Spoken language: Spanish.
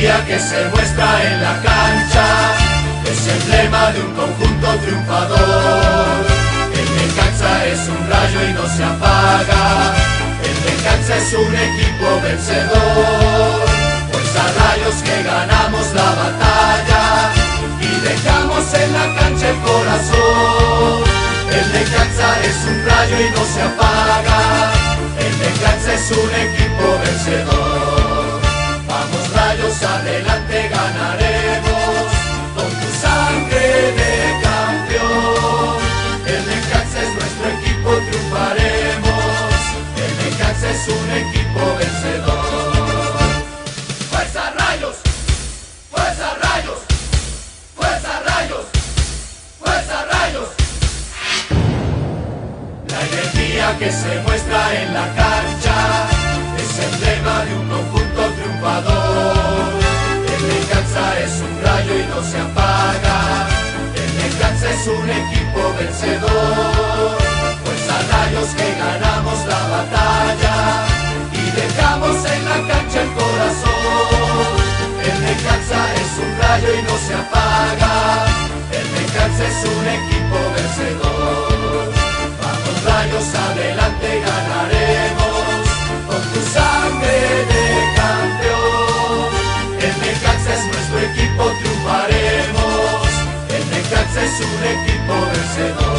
que se muestra en la cancha es emblema de un conjunto triunfador. El Necaxa es un rayo y no se apaga. El Necaxa es un equipo vencedor. Fuerza rayos que ganamos la batalla y dejamos en la cancha el corazón. El Necaxa es un rayo y no se apaga. El Necaxa es un equipo vencedor. Adelante ganaremos con tu sangre de campeón. El Necaxa es nuestro equipo, triunfaremos. El Necaxa es un equipo vencedor. ¡Fuerza rayos! ¡Fuerza rayos! ¡Fuerza rayos! ¡Fuerza rayos! La energía que se muestra en la cancha es emblema de un conjunto no se apaga. El Necaxa es un equipo vencedor. Pues a rayos que ganamos la batalla y dejamos en la cancha el corazón. El Necaxa es un rayo y no se apaga. El Necaxa es un equipo vencedor. es un equipo vencedor.